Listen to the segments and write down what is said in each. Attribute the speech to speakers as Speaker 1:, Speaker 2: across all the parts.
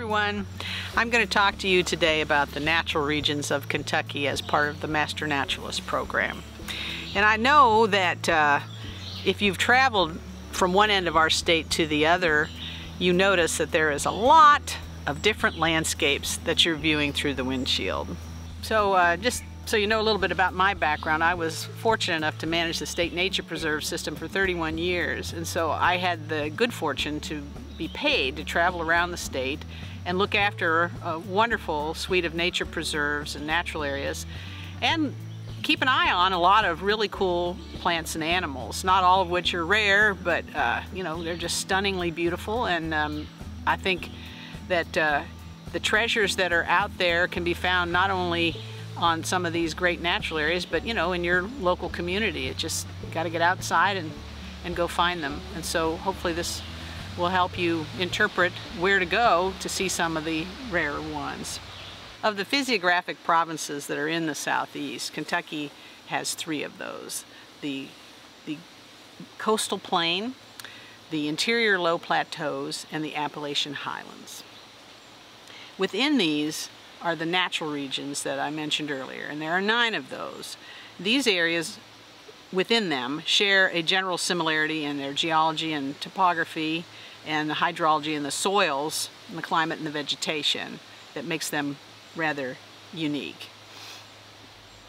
Speaker 1: everyone. I'm going to talk to you today about the natural regions of Kentucky as part of the Master Naturalist program. And I know that uh, if you've traveled from one end of our state to the other, you notice that there is a lot of different landscapes that you're viewing through the windshield. So uh, just so you know a little bit about my background, I was fortunate enough to manage the state nature preserve system for 31 years. And so I had the good fortune to be paid to travel around the state and look after a wonderful suite of nature preserves and natural areas and keep an eye on a lot of really cool plants and animals, not all of which are rare, but uh, you know, they're just stunningly beautiful and um, I think that uh, the treasures that are out there can be found not only on some of these great natural areas, but you know, in your local community. It just got to get outside and, and go find them. And so hopefully this will help you interpret where to go to see some of the rarer ones. Of the physiographic provinces that are in the southeast, Kentucky has three of those. The, the coastal plain, the interior low plateaus, and the Appalachian highlands. Within these are the natural regions that I mentioned earlier, and there are nine of those. These areas within them share a general similarity in their geology and topography and the hydrology and the soils and the climate and the vegetation that makes them rather unique.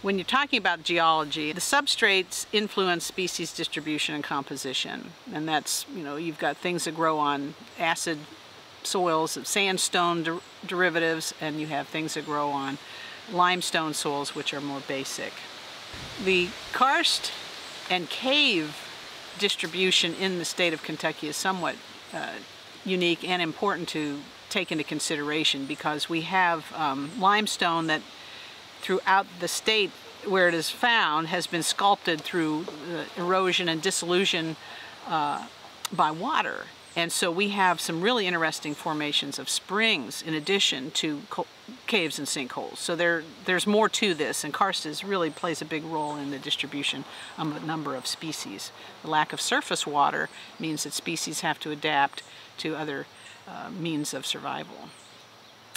Speaker 1: When you're talking about geology, the substrates influence species distribution and composition. And that's, you know, you've got things that grow on acid soils, sandstone der derivatives, and you have things that grow on limestone soils, which are more basic. The karst and cave distribution in the state of Kentucky is somewhat uh, unique and important to take into consideration because we have um, limestone that throughout the state where it is found has been sculpted through uh, erosion and dissolution uh, by water. And so we have some really interesting formations of springs in addition to caves and sinkholes. So there, there's more to this, and karst is really plays a big role in the distribution of a number of species. The lack of surface water means that species have to adapt to other uh, means of survival.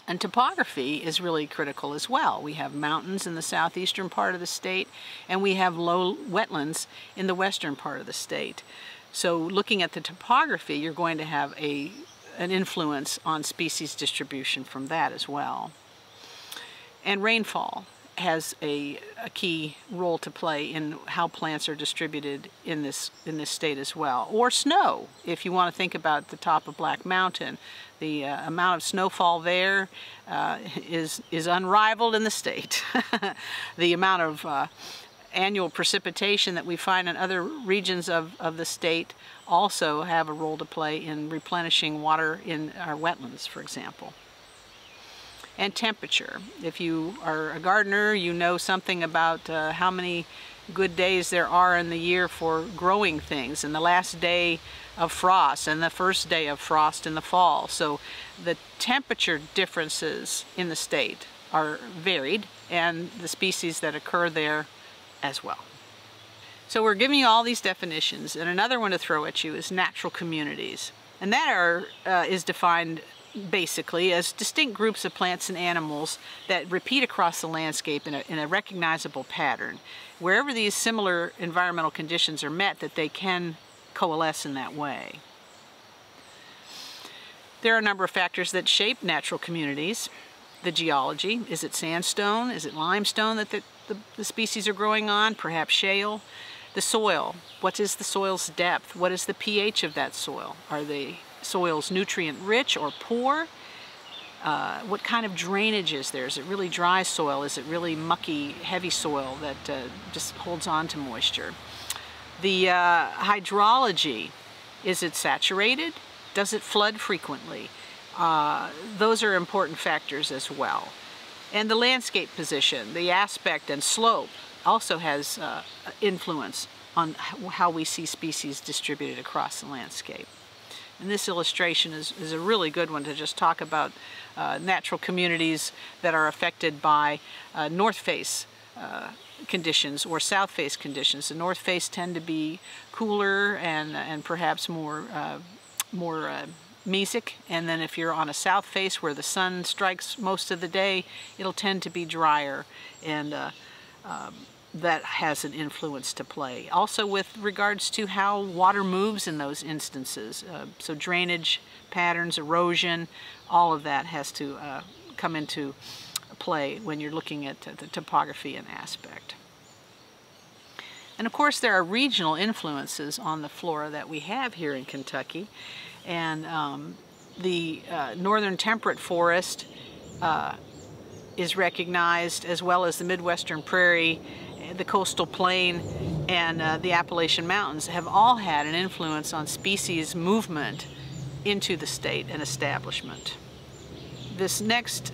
Speaker 1: And topography is really critical as well. We have mountains in the southeastern part of the state, and we have low wetlands in the western part of the state. So looking at the topography, you're going to have a, an influence on species distribution from that as well. And rainfall has a, a, key role to play in how plants are distributed in this in this state as well. Or snow, if you want to think about the top of Black Mountain. The uh, amount of snowfall there uh, is is unrivaled in the state. the amount of uh, annual precipitation that we find in other regions of, of the state also have a role to play in replenishing water in our wetlands, for example. And temperature. If you are a gardener, you know something about uh, how many good days there are in the year for growing things and the last day of frost and the first day of frost in the fall. So the temperature differences in the state are varied and the species that occur there as well. So we're giving you all these definitions, and another one to throw at you is natural communities. And that are, uh, is defined basically as distinct groups of plants and animals that repeat across the landscape in a, in a recognizable pattern. Wherever these similar environmental conditions are met, that they can coalesce in that way. There are a number of factors that shape natural communities. The geology, is it sandstone, is it limestone that the, the, the species are growing on, perhaps shale. The soil, what is the soil's depth? What is the pH of that soil? Are the soils nutrient rich or poor? Uh, what kind of drainage is there? Is it really dry soil? Is it really mucky, heavy soil that uh, just holds on to moisture? The uh, hydrology, is it saturated? Does it flood frequently? Uh, those are important factors as well. And the landscape position, the aspect and slope also has uh, influence on how we see species distributed across the landscape. And this illustration is, is a really good one to just talk about uh, natural communities that are affected by uh, north face uh, conditions or south face conditions. The north face tend to be cooler and, and perhaps more, uh, more uh, mesic, and then if you're on a south face where the sun strikes most of the day, it'll tend to be drier, and uh, um, that has an influence to play. Also with regards to how water moves in those instances, uh, so drainage patterns, erosion, all of that has to uh, come into play when you're looking at the topography and aspect. And of course there are regional influences on the flora that we have here in Kentucky. And um, the uh, northern temperate forest uh, is recognized as well as the Midwestern prairie, the coastal plain, and uh, the Appalachian Mountains have all had an influence on species movement into the state and establishment. This next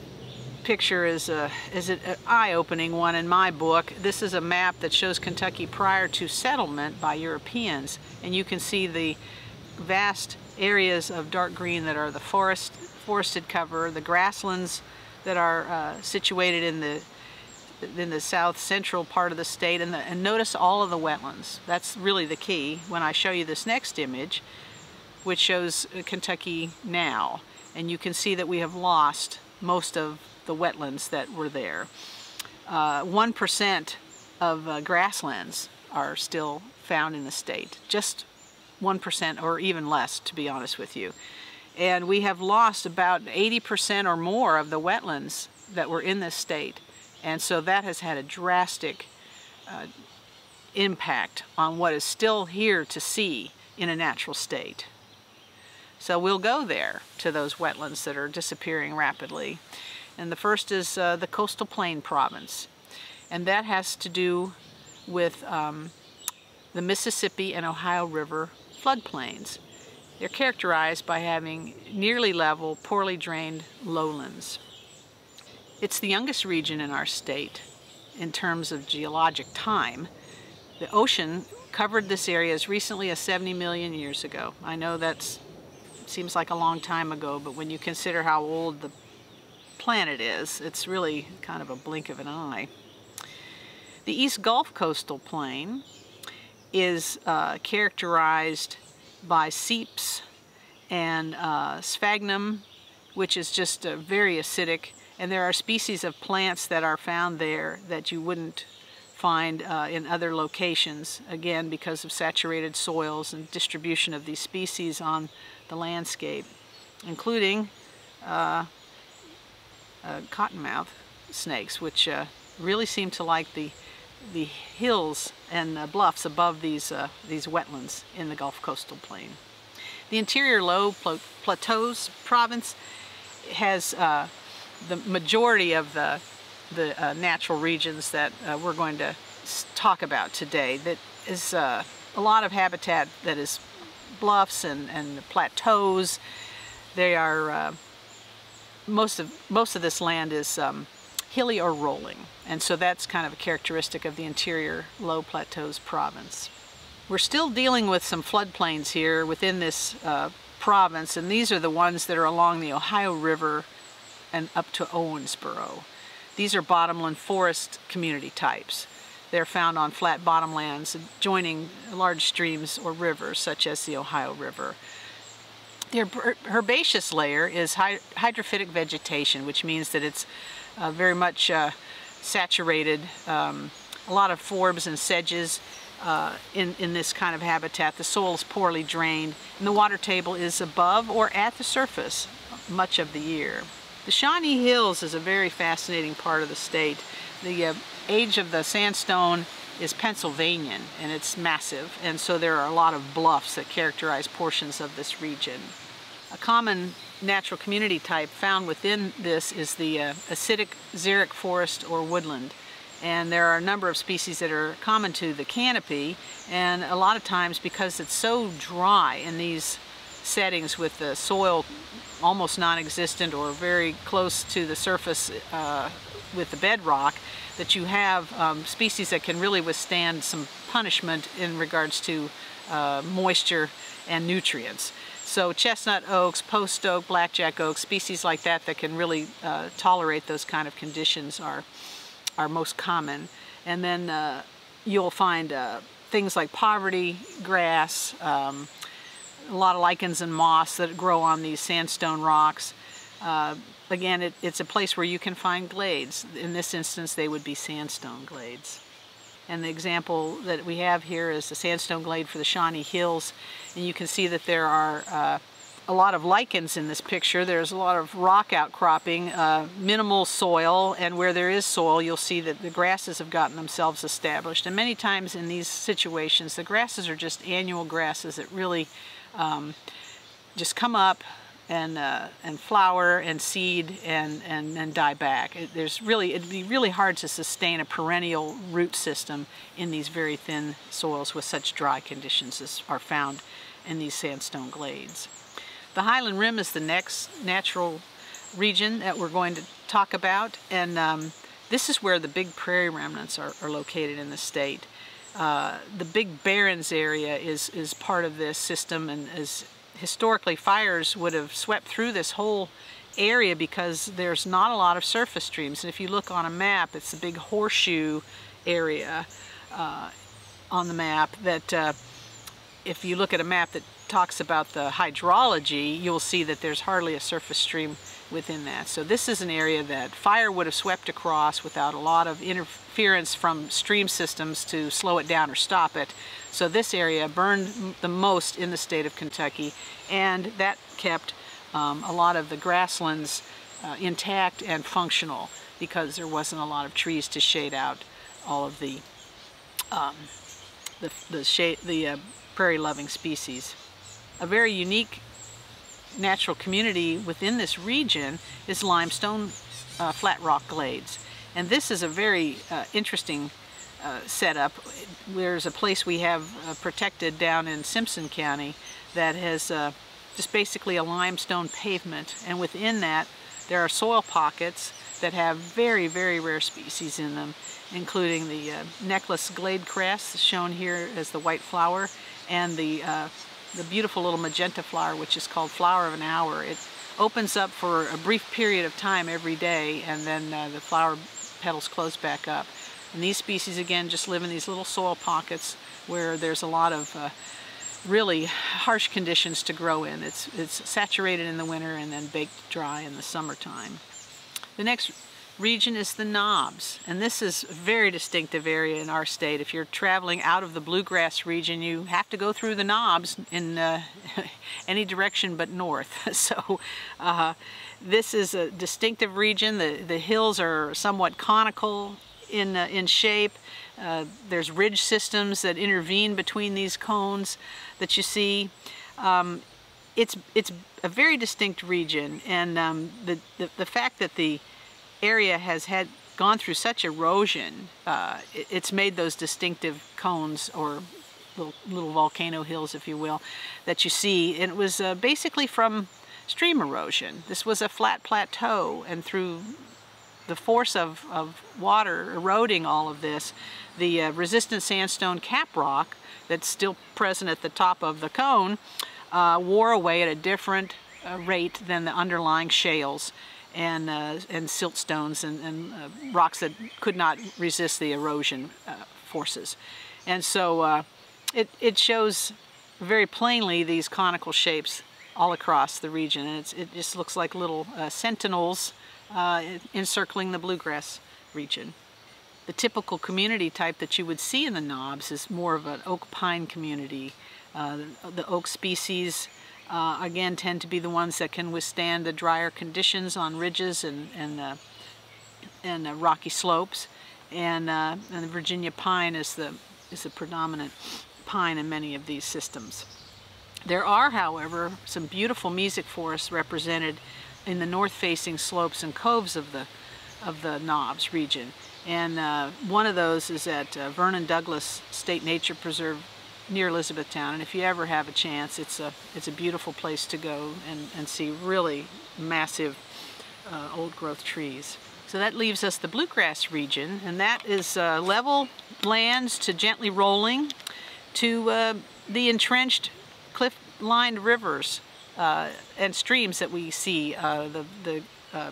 Speaker 1: picture is, a, is an eye-opening one in my book. This is a map that shows Kentucky prior to settlement by Europeans and you can see the vast areas of dark green that are the forest, forested cover, the grasslands that are uh, situated in the in the south central part of the state and, the, and notice all of the wetlands. That's really the key when I show you this next image which shows uh, Kentucky now and you can see that we have lost most of the wetlands that were there. 1% uh, of uh, grasslands are still found in the state, just 1% or even less to be honest with you. And we have lost about 80% or more of the wetlands that were in this state. And so that has had a drastic uh, impact on what is still here to see in a natural state. So we'll go there to those wetlands that are disappearing rapidly. And the first is uh, the Coastal Plain Province. And that has to do with um, the Mississippi and Ohio River floodplains. They're characterized by having nearly level, poorly drained lowlands. It's the youngest region in our state in terms of geologic time. The ocean covered this area as recently as 70 million years ago. I know that seems like a long time ago, but when you consider how old the planet is, it's really kind of a blink of an eye. The East Gulf coastal plain is uh, characterized by seeps and uh, sphagnum, which is just uh, very acidic. And there are species of plants that are found there that you wouldn't find uh, in other locations, again because of saturated soils and distribution of these species on the landscape, including uh, uh, cottonmouth snakes, which really seem to like the the hills and bluffs above these, uh, these wetlands in the Gulf Coastal Plain. The interior low plateaus province has uh, the majority of the, the uh, natural regions that uh, we're going to talk about today. That is uh, a lot of habitat that is bluffs and, and plateaus. They are, most, of, most of this land is um, hilly or rolling. And so that's kind of a characteristic of the interior low plateaus province. We're still dealing with some floodplains here within this uh, province, and these are the ones that are along the Ohio River and up to Owensboro. These are bottomland forest community types. They're found on flat bottomlands joining large streams or rivers such as the Ohio River. The herbaceous layer is hydrophytic vegetation, which means that it's uh, very much uh, saturated. Um, a lot of forbs and sedges uh, in, in this kind of habitat. The soil is poorly drained and the water table is above or at the surface much of the year. The Shawnee Hills is a very fascinating part of the state. The uh, age of the sandstone is Pennsylvanian and it's massive and so there are a lot of bluffs that characterize portions of this region. A common natural community type found within this is the uh, acidic xeric forest or woodland. And there are a number of species that are common to the canopy and a lot of times because it's so dry in these settings with the soil almost non-existent or very close to the surface uh, with the bedrock that you have um, species that can really withstand some punishment in regards to uh, moisture and nutrients. So chestnut oaks, post oak, blackjack oak, species like that that can really uh, tolerate those kind of conditions are, are most common. And then uh, you'll find uh, things like poverty grass, um, a lot of lichens and moss that grow on these sandstone rocks. Uh, again, it, it's a place where you can find glades. In this instance, they would be sandstone glades. And the example that we have here is the sandstone glade for the Shawnee Hills. And you can see that there are uh, a lot of lichens in this picture. There's a lot of rock outcropping, uh, minimal soil, and where there is soil, you'll see that the grasses have gotten themselves established. And many times in these situations, the grasses are just annual grasses that really um, just come up and uh, and flower and seed and and, and die back. It, there's really it'd be really hard to sustain a perennial root system in these very thin soils with such dry conditions as are found in these sandstone glades. The Highland Rim is the next natural region that we're going to talk about and um, this is where the big prairie remnants are, are located in the state. Uh, the Big Barrens area is, is part of this system and is historically fires would have swept through this whole area because there's not a lot of surface streams. And if you look on a map, it's a big horseshoe area uh, on the map that uh, if you look at a map that talks about the hydrology, you'll see that there's hardly a surface stream within that. So this is an area that fire would have swept across without a lot of interference from stream systems to slow it down or stop it. So this area burned the most in the state of Kentucky and that kept um, a lot of the grasslands uh, intact and functional because there wasn't a lot of trees to shade out all of the um, the, the, shade, the uh, prairie loving species. A very unique natural community within this region is limestone uh, flat rock glades. And this is a very uh, interesting uh, setup. There's a place we have uh, protected down in Simpson County that has uh, just basically a limestone pavement and within that there are soil pockets that have very very rare species in them including the uh, necklace glade cress shown here as the white flower and the the beautiful little magenta flower, which is called flower of an hour. It opens up for a brief period of time every day, and then uh, the flower petals close back up. And these species, again, just live in these little soil pockets where there's a lot of uh, really harsh conditions to grow in. It's, it's saturated in the winter and then baked dry in the summertime. The next region is the knobs and this is a very distinctive area in our state if you're traveling out of the bluegrass region you have to go through the knobs in uh, any direction but north so uh, this is a distinctive region. The the hills are somewhat conical in uh, in shape. Uh, there's ridge systems that intervene between these cones that you see. Um, it's it's a very distinct region and um, the, the the fact that the area has had gone through such erosion, uh, it, it's made those distinctive cones or little, little, volcano hills, if you will, that you see. And it was uh, basically from stream erosion. This was a flat plateau, and through the force of, of water eroding all of this, the uh, resistant sandstone cap rock that's still present at the top of the cone uh, wore away at a different uh, rate than the underlying shales and, uh, and siltstones and, and uh, rocks that could not resist the erosion uh, forces. And so it, it shows very plainly these conical shapes all across the region and it just looks like little uh, sentinels uh, encircling the bluegrass region. The typical community type that you would see in the knobs is more of an oak pine community. the oak species uh, again tend to be the ones that can withstand the drier conditions on ridges and, and, uh, and uh, rocky slopes. And, uh, and the Virginia pine is the, is the predominant pine in many of these systems. There are, however, some beautiful mesic forests represented in the north-facing slopes and coves of the, of the Knobs region. And uh, one of those is at uh, Vernon Douglas State Nature Preserve near Elizabethtown and if you ever have a chance it's a it's a beautiful place to go and, and see really massive uh, old growth trees. So that leaves us the bluegrass region and that is uh, level lands to gently rolling to uh, the entrenched lined rivers uh, and streams that we see. Uh, the, the, uh,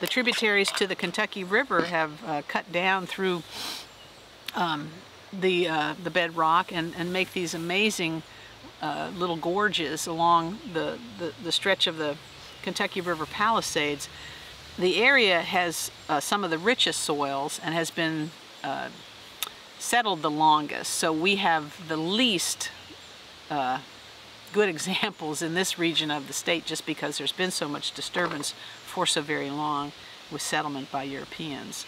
Speaker 1: the tributaries to the Kentucky River have cut down through um, the, uh, the bedrock and, and make these amazing uh, little gorges along the, the, the, stretch of the Kentucky River Palisades. The area has uh, some of the richest soils and has been uh, settled the longest. So we have the least uh, good examples in this region of the state just because there's been so much disturbance for so very long with settlement by Europeans.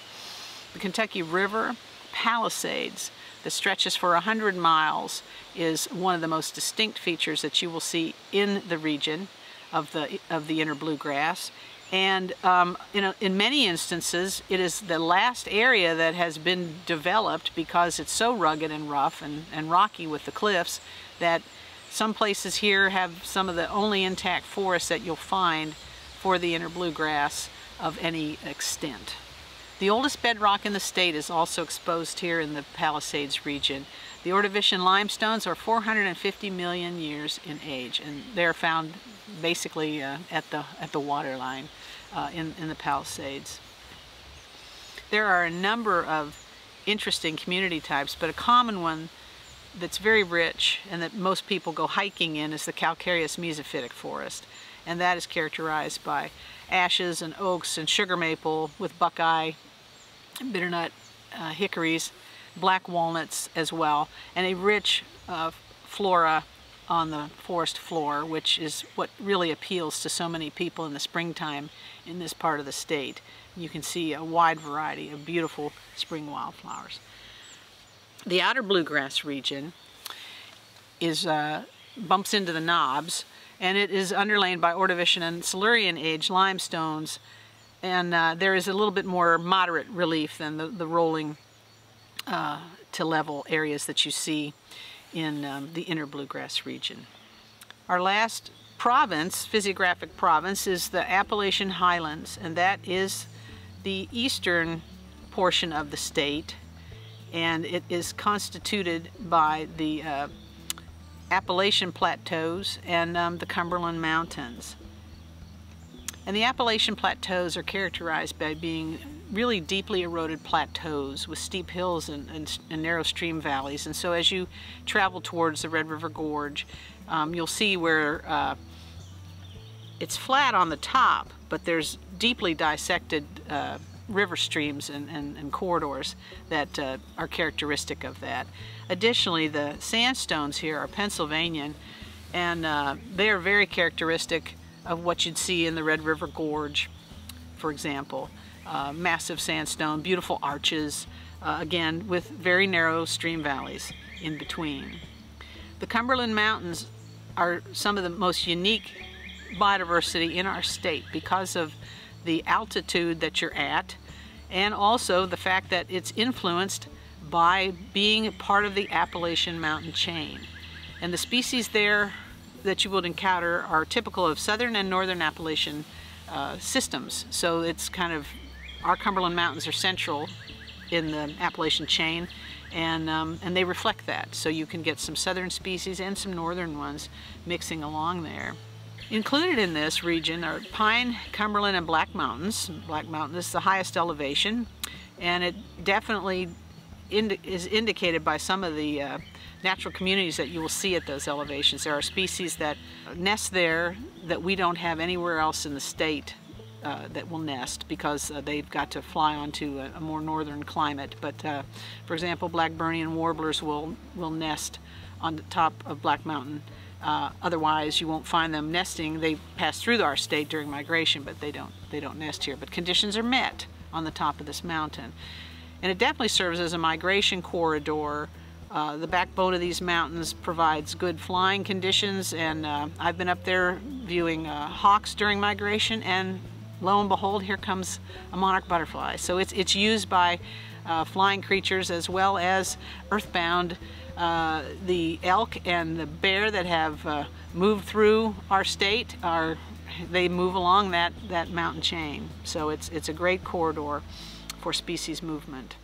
Speaker 1: The Kentucky River Palisades that stretches for 100 miles is one of the most distinct features that you will see in the region of the, of the inner bluegrass. And um, in, a, in many instances, it is the last area that has been developed because it's so rugged and rough and, and rocky with the cliffs that some places here have some of the only intact forests that you'll find for the inner bluegrass of any extent. The oldest bedrock in the state is also exposed here in the Palisades region. The Ordovician limestones are 450 million years in age, and they're found basically uh, at the at the waterline uh, in, in the Palisades. There are a number of interesting community types, but a common one that's very rich and that most people go hiking in is the calcareous mesophytic forest. And that is characterized by ashes and oaks and sugar maple with buckeye bitternut uh, hickories, black walnuts as well, and a rich uh, flora on the forest floor, which is what really appeals to so many people in the springtime in this part of the state. You can see a wide variety of beautiful spring wildflowers. The outer bluegrass region is uh, bumps into the knobs, and it is underlain by Ordovician and Silurian age limestones and uh, there is a little bit more moderate relief than the, the rolling uh, to level areas that you see in um, the inner bluegrass region. Our last province, physiographic province, is the Appalachian Highlands, and that is the eastern portion of the state, and it is constituted by the uh, Appalachian Plateaus and um, the Cumberland Mountains. And the Appalachian Plateaus are characterized by being really deeply eroded plateaus with steep hills and, and, and narrow stream valleys. And so as you travel towards the Red River Gorge, um, you'll see where uh, it's flat on the top, but there's deeply dissected uh, river streams and, and, and, corridors that uh, are characteristic of that. Additionally, the sandstones here are Pennsylvanian, and uh, they are very characteristic of what you'd see in the Red River Gorge, for example. Uh, massive sandstone, beautiful arches, uh, again with very narrow stream valleys in between. The Cumberland Mountains are some of the most unique biodiversity in our state because of the altitude that you're at and also the fact that it's influenced by being part of the Appalachian mountain chain. And the species there that you would encounter are typical of southern and northern Appalachian uh, systems. So it's kind of, our Cumberland Mountains are central in the Appalachian chain and, um, and they reflect that. So you can get some southern species and some northern ones mixing along there. Included in this region are Pine, Cumberland, and Black Mountains. Black Mountain is the highest elevation and it definitely is indicated by some of the uh, natural communities that you will see at those elevations. There are species that nest there that we don't have anywhere else in the state uh, that will nest because uh, they've got to fly onto a, a more northern climate. But uh, for example, Blackburnian warblers will, will nest on the top of Black Mountain. Uh, otherwise, you won't find them nesting. They pass through our state during migration, but they don't, they don't nest here. But conditions are met on the top of this mountain. And it definitely serves as a migration corridor uh, the backbone of these mountains provides good flying conditions and uh, I've been up there viewing uh, hawks during migration and lo and behold here comes a monarch butterfly. So it's, it's used by uh, flying creatures as well as earthbound. Uh, the elk and the bear that have uh, moved through our state are they move along that, that mountain chain. So it's, it's a great corridor for species movement.